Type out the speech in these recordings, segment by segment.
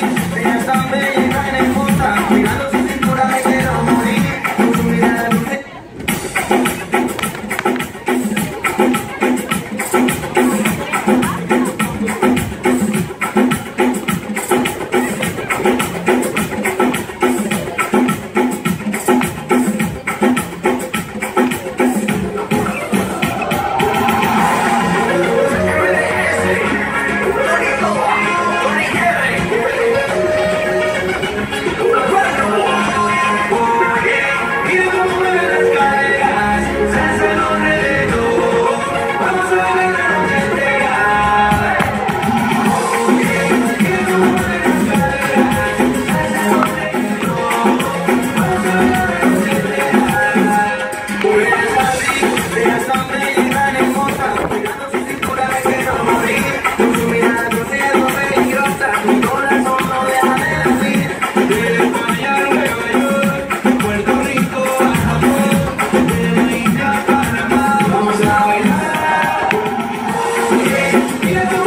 Pensa bem Yeah.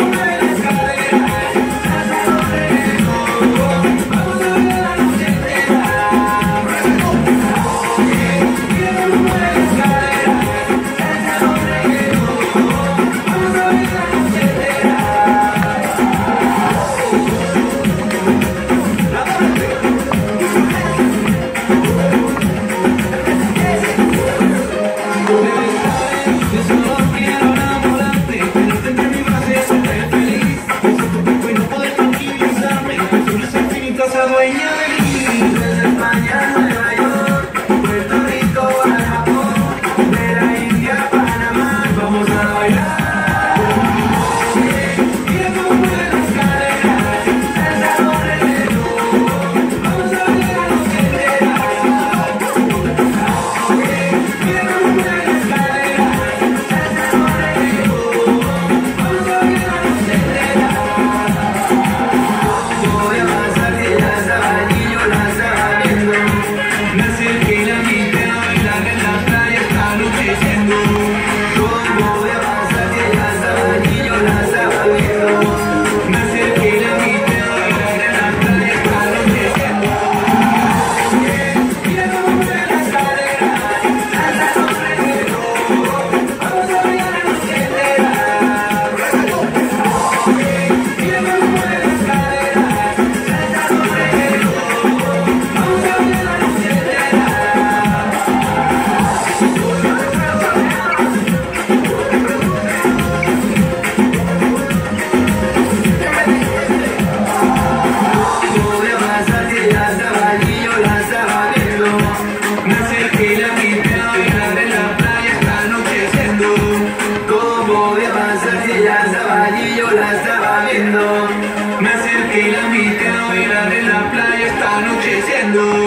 Tranquila mi novela de la playa está anocheciendo.